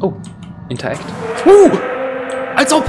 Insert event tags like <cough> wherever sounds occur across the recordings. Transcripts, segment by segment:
Oh, Interact. Uh! Als ob!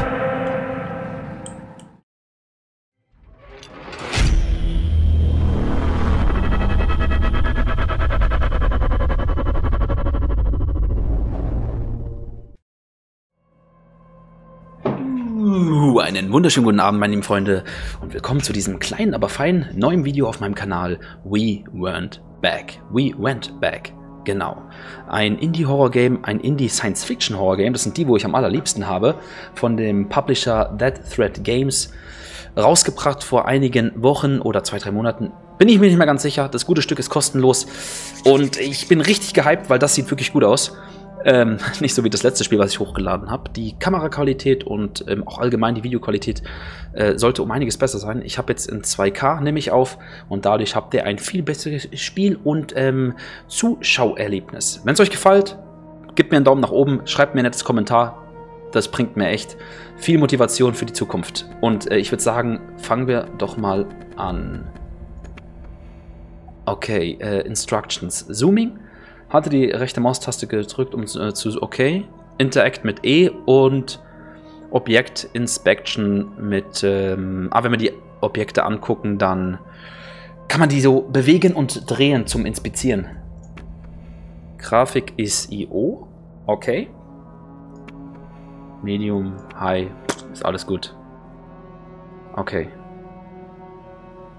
Uh, einen wunderschönen guten Abend, meine lieben Freunde, und willkommen zu diesem kleinen, aber feinen neuen Video auf meinem Kanal We Weren't Back. We Went Back. Genau. Ein Indie-Horror-Game, ein Indie-Science-Fiction-Horror-Game, das sind die, wo ich am allerliebsten habe, von dem Publisher Dead Thread Games, rausgebracht vor einigen Wochen oder zwei, drei Monaten. Bin ich mir nicht mehr ganz sicher. Das gute Stück ist kostenlos und ich bin richtig gehypt, weil das sieht wirklich gut aus. Ähm, <laughs> nicht so wie das letzte Spiel, was ich hochgeladen habe. Die Kameraqualität und ähm, auch allgemein die Videoqualität äh, sollte um einiges besser sein. Ich habe jetzt in 2K nehme ich auf und dadurch habt ihr ein viel besseres Spiel und ähm, Zuschauerlebnis. Wenn es euch gefällt, gebt mir einen Daumen nach oben, schreibt mir ein nettes Kommentar. Das bringt mir echt viel Motivation für die Zukunft. Und äh, ich würde sagen, fangen wir doch mal an. Okay, äh, Instructions. Zooming hatte die rechte Maustaste gedrückt, um äh, zu OK, Interact mit E und Objekt Inspection mit, ähm, ah, wenn wir die Objekte angucken, dann kann man die so bewegen und drehen zum Inspizieren. Grafik ist IO, okay. Medium, High, ist alles gut. Okay.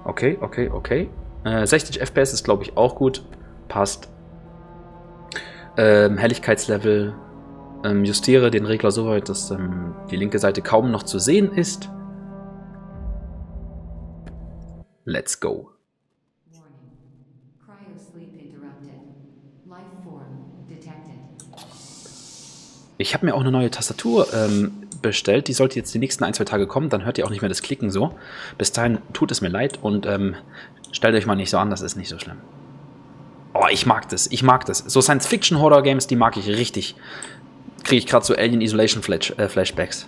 Okay, okay, okay. Äh, 60 FPS ist, glaube ich, auch gut. Passt. Ähm, Helligkeitslevel ähm, justiere den Regler so weit, dass ähm, die linke Seite kaum noch zu sehen ist. Let's go. Ich habe mir auch eine neue Tastatur ähm, bestellt. Die sollte jetzt die nächsten ein, zwei Tage kommen. Dann hört ihr auch nicht mehr das Klicken so. Bis dahin tut es mir leid und ähm, stellt euch mal nicht so an, das ist nicht so schlimm. Ich mag das. Ich mag das. So Science-Fiction-Horror-Games, die mag ich richtig. Kriege ich gerade so Alien Isolation Flash äh, Flashbacks.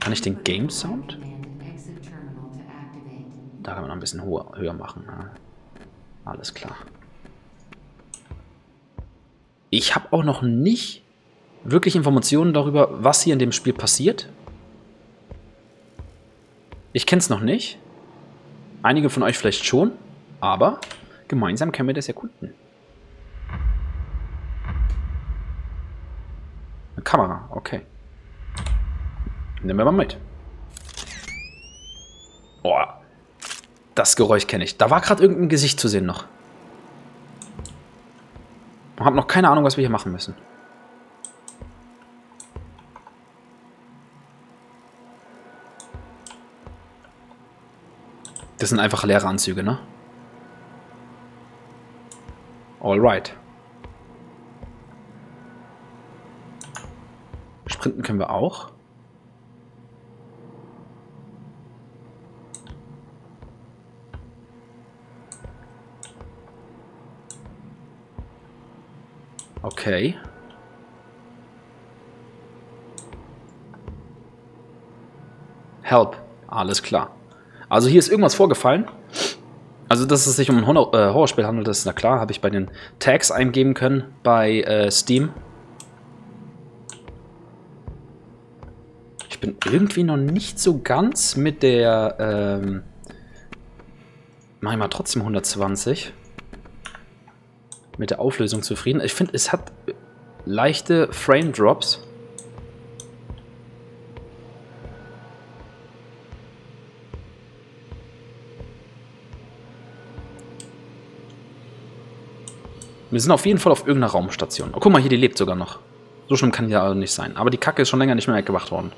Kann ich den Game Sound? Da kann man noch ein bisschen höher, höher machen. Ja. Alles klar. Ich habe auch noch nicht wirklich Informationen darüber, was hier in dem Spiel passiert. Ich kenne es noch nicht. Einige von euch vielleicht schon, aber gemeinsam können wir das erkunden. Eine Kamera, okay. Nehmen wir mal mit. Oh, das Geräusch kenne ich. Da war gerade irgendein Gesicht zu sehen noch. Ich habe noch keine Ahnung, was wir hier machen müssen. Das sind einfach leere Anzüge, ne? Alright. Sprinten können wir auch. Okay. Help. Alles klar. Also hier ist irgendwas vorgefallen. Also, dass es sich um ein Horror äh, Horrorspiel handelt, das ist na klar. Habe ich bei den Tags eingeben können bei äh, Steam. Ich bin irgendwie noch nicht so ganz mit der... Ähm, Mach ich mal trotzdem 120. Mit der Auflösung zufrieden. Ich finde, es hat leichte Frame Wir sind auf jeden Fall auf irgendeiner Raumstation. Oh, guck mal, hier, die lebt sogar noch. So schlimm kann die ja nicht sein. Aber die Kacke ist schon länger nicht mehr weggewacht worden.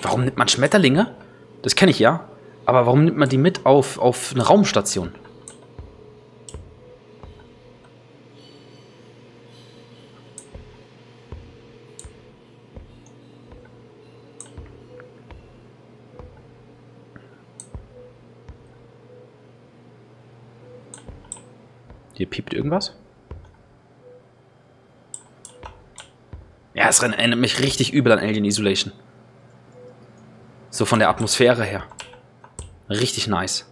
Warum nimmt man Schmetterlinge? Das kenne ich ja. Aber warum nimmt man die mit auf, auf eine Raumstation? Hier piept irgendwas. Ja, es erinnert mich richtig übel an Alien Isolation. So von der Atmosphäre her. Richtig nice.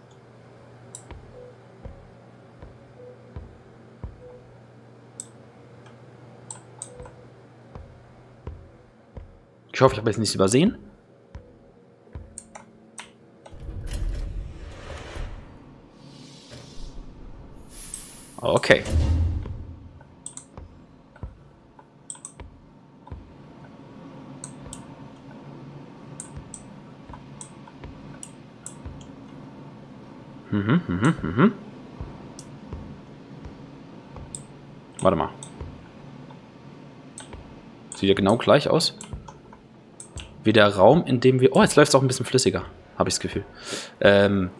Ich hoffe, ich habe jetzt nichts übersehen. Okay. Mhm, mhm, mhm. Warte mal. Sieht ja genau gleich aus. Wie der Raum, in dem wir... Oh, jetzt läuft es auch ein bisschen flüssiger. Habe ich das Gefühl. Ähm,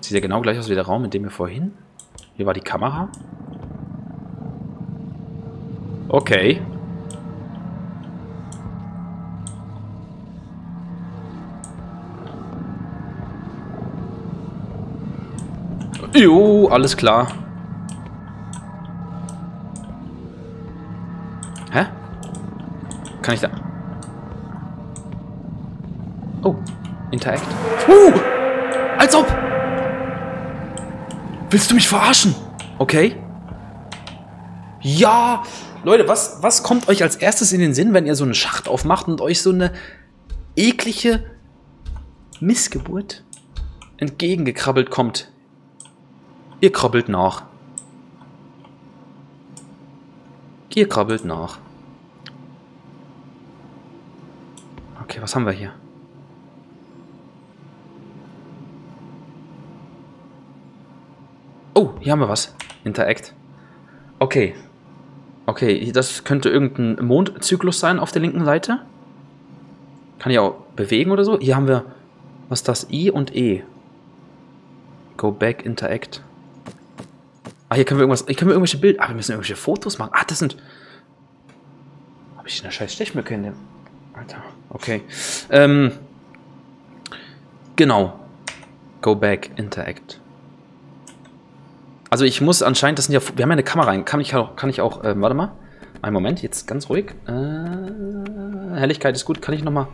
sieht ja genau gleich aus wie der Raum, in dem wir vorhin... Hier war die Kamera. Okay. Jo, alles klar. Hä? Kann ich da... Oh, Interact. Uh! Als ob! Willst du mich verarschen? Okay. Ja! Leute, was, was kommt euch als erstes in den Sinn, wenn ihr so einen Schacht aufmacht und euch so eine eklige Missgeburt entgegengekrabbelt kommt? Ihr krabbelt nach. Ihr krabbelt nach. Okay, was haben wir hier? Oh, hier haben wir was. Interact. Okay. Okay, das könnte irgendein Mondzyklus sein auf der linken Seite. Kann ich auch bewegen oder so. Hier haben wir, was ist das? I und E. Go back, interact. Ah, hier können wir irgendwas, hier können wir irgendwelche Bilder, ah, wir müssen irgendwelche Fotos machen. Ah, das sind, habe ich eine scheiß Stechmücke in dem, Alter, okay. Ähm, genau. Go back, interact. Also ich muss anscheinend, das sind ja, wir haben ja eine Kamera, kann ich kann ich auch, äh, warte mal. Einen Moment, jetzt ganz ruhig. Äh, Helligkeit ist gut, kann ich nochmal...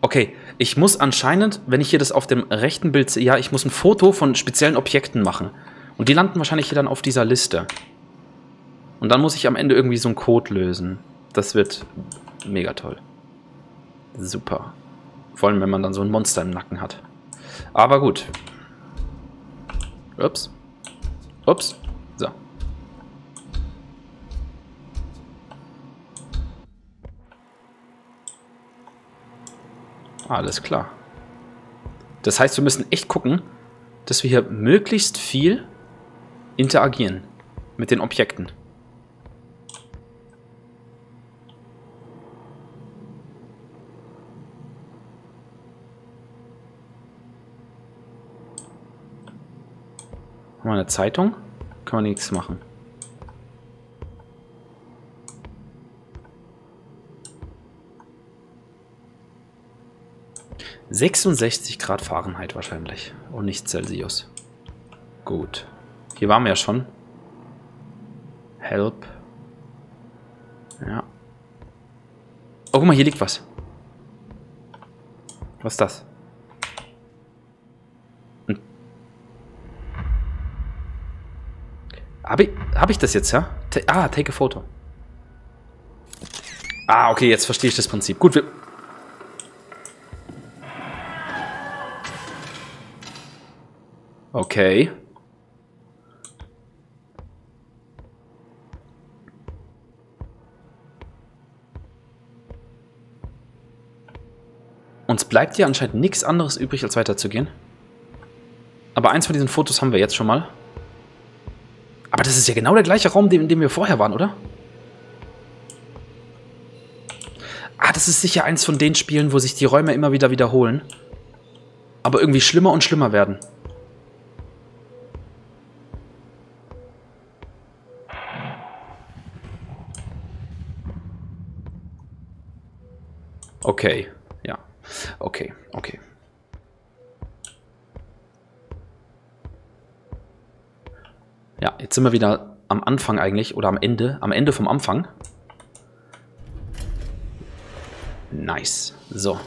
Okay, ich muss anscheinend, wenn ich hier das auf dem rechten Bild sehe, ja, ich muss ein Foto von speziellen Objekten machen. Und die landen wahrscheinlich hier dann auf dieser Liste. Und dann muss ich am Ende irgendwie so einen Code lösen. Das wird mega toll. Super. Vor allem, wenn man dann so ein Monster im Nacken hat. Aber gut. Ups. Ups. So. Alles klar. Das heißt, wir müssen echt gucken, dass wir hier möglichst viel interagieren mit den Objekten. Haben wir eine Zeitung? Kann man nichts machen. ...66 Grad Fahrenheit wahrscheinlich. Und nicht Celsius. Gut. Hier waren wir ja schon. Help. Ja. Oh, guck mal, hier liegt was. Was ist das? Habe ich, hab ich das jetzt, ja? Ta ah, take a photo. Ah, okay, jetzt verstehe ich das Prinzip. Gut, wir... Okay. Uns bleibt hier anscheinend nichts anderes übrig, als weiterzugehen. Aber eins von diesen Fotos haben wir jetzt schon mal. Aber das ist ja genau der gleiche Raum, in dem wir vorher waren, oder? Ah, das ist sicher eins von den Spielen, wo sich die Räume immer wieder wiederholen. Aber irgendwie schlimmer und schlimmer werden. Okay, ja. Okay, okay. Ja, jetzt sind wir wieder am Anfang eigentlich, oder am Ende, am Ende vom Anfang. Nice. So.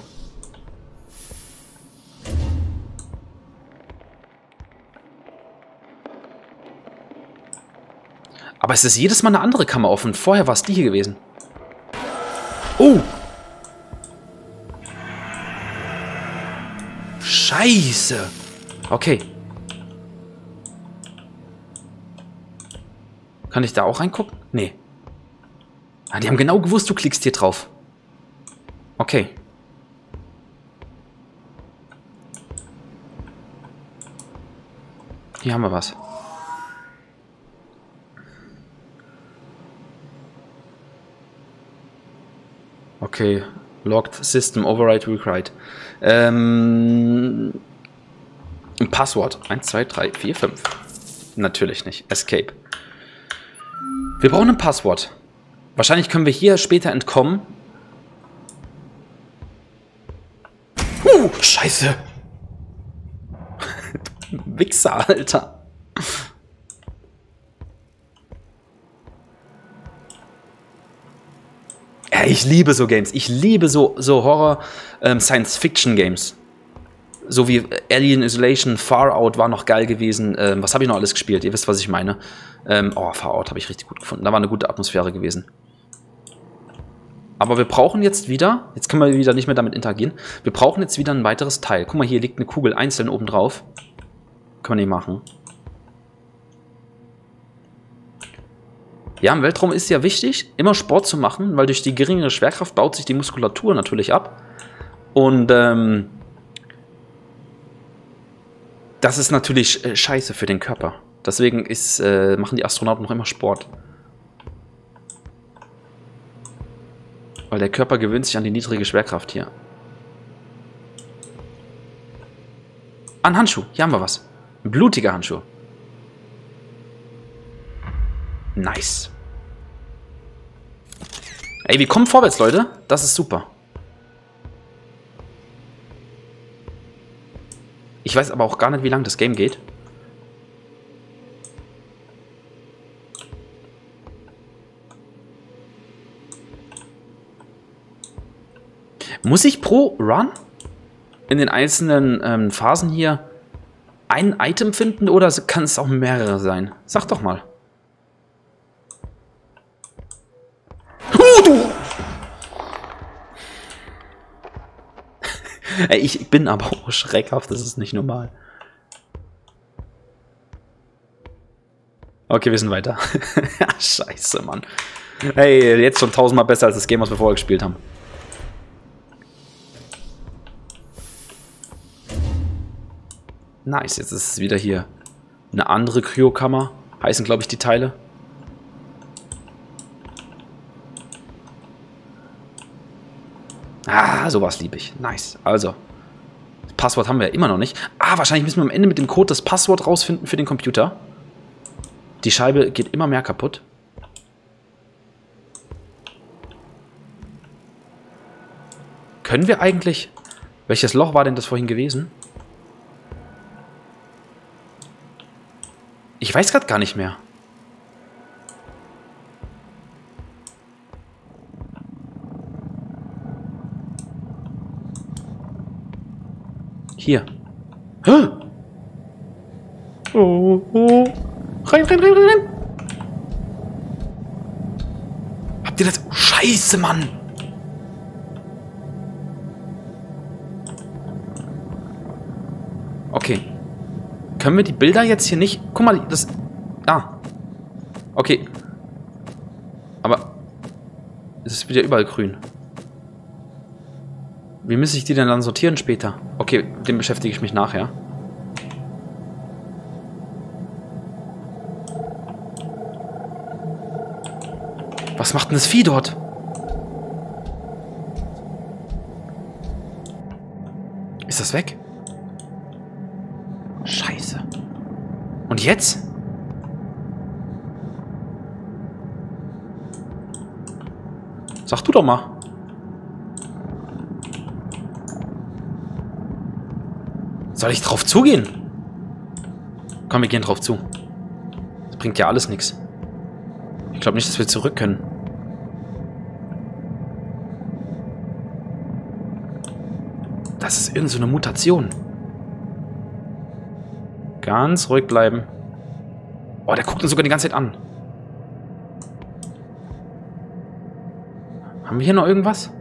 Aber es ist jedes Mal eine andere Kammer offen. Vorher war es die hier gewesen. Oh! Scheiße! Okay. Kann ich da auch reingucken? Nee. Ah, die haben genau gewusst, du klickst hier drauf. Okay. Hier haben wir was. Okay. Locked System Override Rewrite. Ähm, Passwort. 1, 2, 3, 4, 5. Natürlich nicht. Escape. Wir brauchen ein Passwort. Wahrscheinlich können wir hier später entkommen. Uh, scheiße. <laughs> Wichser, Alter. Ja, ich liebe so Games. Ich liebe so, so Horror-Science-Fiction-Games. Ähm, so wie Alien Isolation, Far Out war noch geil gewesen. Ähm, was habe ich noch alles gespielt? Ihr wisst, was ich meine. Ähm, oh, Far Out habe ich richtig gut gefunden. Da war eine gute Atmosphäre gewesen. Aber wir brauchen jetzt wieder, jetzt können wir wieder nicht mehr damit interagieren, wir brauchen jetzt wieder ein weiteres Teil. Guck mal, hier liegt eine Kugel einzeln oben drauf. Können wir nicht machen. Ja, im Weltraum ist ja wichtig, immer Sport zu machen, weil durch die geringere Schwerkraft baut sich die Muskulatur natürlich ab. Und ähm, das ist natürlich äh, scheiße für den Körper. Deswegen ist, äh, machen die Astronauten noch immer Sport. Weil der Körper gewöhnt sich an die niedrige Schwerkraft hier. Ein Handschuh. Hier haben wir was. Ein blutiger Handschuh. Nice. Ey, wir kommen vorwärts, Leute. Das ist super. Ich weiß aber auch gar nicht, wie lang das Game geht. Muss ich pro Run in den einzelnen ähm, Phasen hier ein Item finden oder kann es auch mehrere sein? Sag doch mal. Uh, du! <laughs> Ey, ich bin aber auch schreckhaft, das ist nicht normal. Okay, wir sind weiter. <laughs> Scheiße, Mann. Hey, jetzt schon tausendmal besser als das Game, was wir vorher gespielt haben. Nice, jetzt ist es wieder hier eine andere Kryokammer. Heißen, glaube ich, die Teile. Ah, sowas liebe ich. Nice. Also, das Passwort haben wir ja immer noch nicht. Ah, wahrscheinlich müssen wir am Ende mit dem Code das Passwort rausfinden für den Computer. Die Scheibe geht immer mehr kaputt. Können wir eigentlich... Welches Loch war denn das vorhin gewesen? Ich weiß gerade gar nicht mehr. Hier. Oh, oh. Rein, rein, rein, rein, rein. Habt ihr das? Scheiße, Mann. Können wir die Bilder jetzt hier nicht... Guck mal, das... Ah. Okay. Aber... Es ist wieder überall grün. Wie muss ich die denn dann sortieren später? Okay, dem beschäftige ich mich nachher. Was macht denn das Vieh dort? Ist das weg? Jetzt? Sag du doch mal. Soll ich drauf zugehen? Komm, wir gehen drauf zu. Das bringt ja alles nichts. Ich glaube nicht, dass wir zurück können. Das ist irgendeine so Mutation. Ganz ruhig bleiben. Oh, der guckt uns sogar die ganze Zeit an. Haben wir hier noch irgendwas?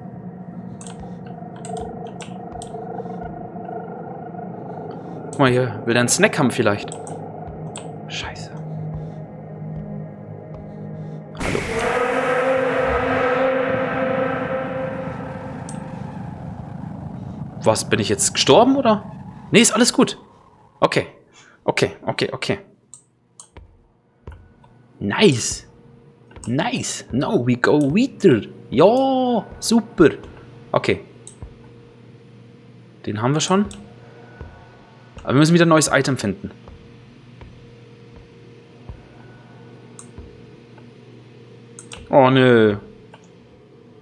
Guck mal hier, will der einen Snack haben vielleicht? Scheiße. Hallo. Was, bin ich jetzt gestorben oder? Nee, ist alles gut. Okay. Okay, okay, okay. Nice. Nice. No, we go weiter. Ja, super. Okay. Den haben wir schon. Aber wir müssen wieder ein neues Item finden. Oh, nö.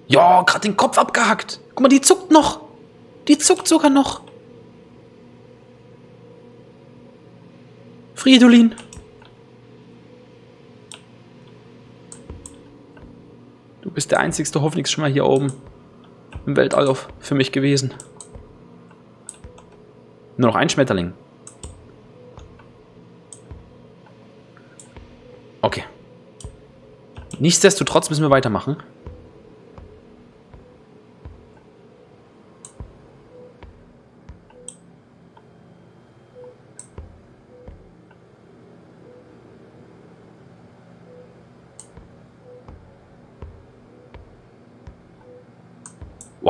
Ja, gerade den Kopf abgehackt. Guck mal, die zuckt noch. Die zuckt sogar noch. Fridolin. Du bist der einzigste Hoffnungsschimmer hier oben im Weltall für mich gewesen. Nur noch ein Schmetterling. Okay. Nichtsdestotrotz müssen wir weitermachen.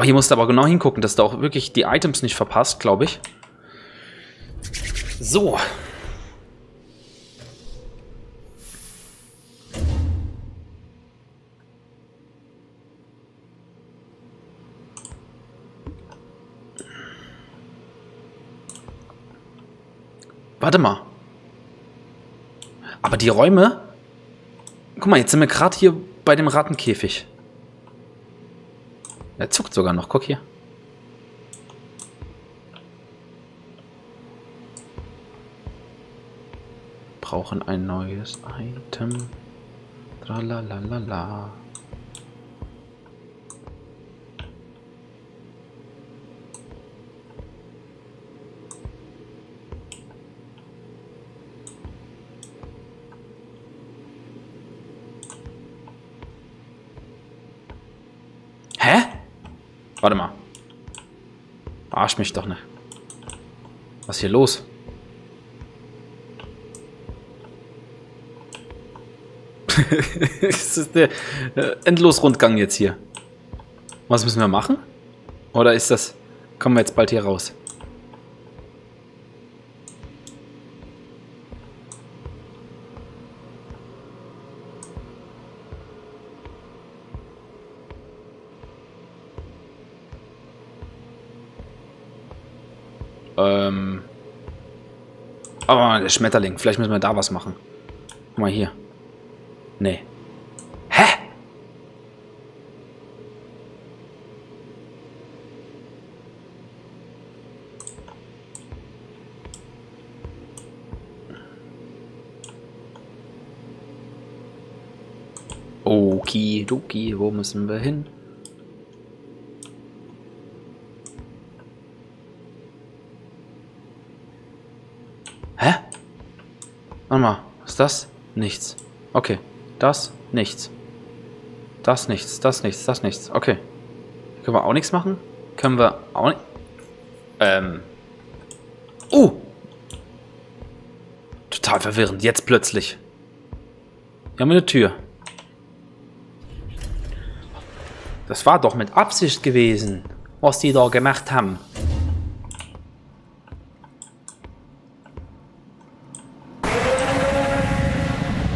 Boah, hier musst du aber genau hingucken, dass du auch wirklich die Items nicht verpasst, glaube ich. So. Warte mal. Aber die Räume... Guck mal, jetzt sind wir gerade hier bei dem Rattenkäfig. Er zuckt sogar noch. Guck hier. brauchen ein neues Item. Tralalala. Hä? Warte mal. Arsch mich doch nicht. Was ist hier los? <laughs> das ist der äh, Endlosrundgang jetzt hier. Was müssen wir machen? Oder ist das... Kommen wir jetzt bald hier raus? Ähm... Oh, der Schmetterling. Vielleicht müssen wir da was machen. Guck mal hier. Nee. Hä? Okidoki, wo müssen wir hin? Hä? Warte mal, was ist das? Nichts. Okay. Das nichts. Das nichts, das nichts, das nichts. Okay. Können wir auch nichts machen? Können wir auch nicht... Ähm... Oh! Total verwirrend. Jetzt plötzlich. Wir haben eine Tür. Das war doch mit Absicht gewesen, was die da gemacht haben.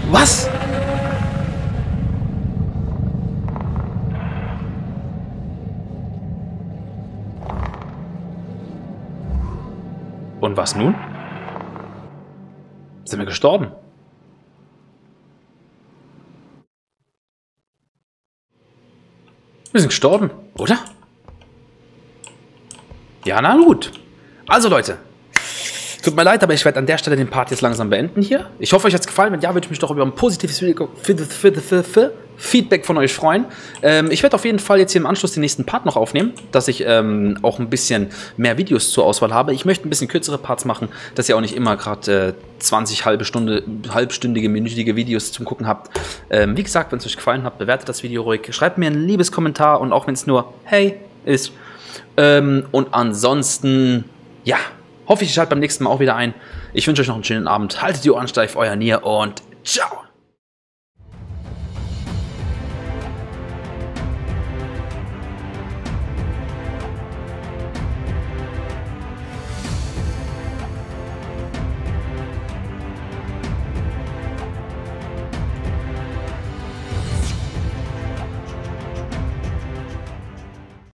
Was? Und was nun? Sind wir gestorben? Wir sind gestorben, oder? Ja, na gut. Also Leute, tut mir leid, aber ich werde an der Stelle den Part jetzt langsam beenden hier. Ich hoffe, euch hat es gefallen. Wenn ja, würde ich mich doch über ein positives Feedback von euch freuen. Ähm, ich werde auf jeden Fall jetzt hier im Anschluss den nächsten Part noch aufnehmen, dass ich ähm, auch ein bisschen mehr Videos zur Auswahl habe. Ich möchte ein bisschen kürzere Parts machen, dass ihr auch nicht immer gerade äh, 20 halbe Stunde, halbstündige, minütige Videos zum Gucken habt. Ähm, wie gesagt, wenn es euch gefallen hat, bewertet das Video ruhig. Schreibt mir ein liebes Kommentar und auch wenn es nur Hey ist. Ähm, und ansonsten, ja, hoffe ich, ihr schaltet beim nächsten Mal auch wieder ein. Ich wünsche euch noch einen schönen Abend. Haltet die Ohren steif, euer Nier und ciao.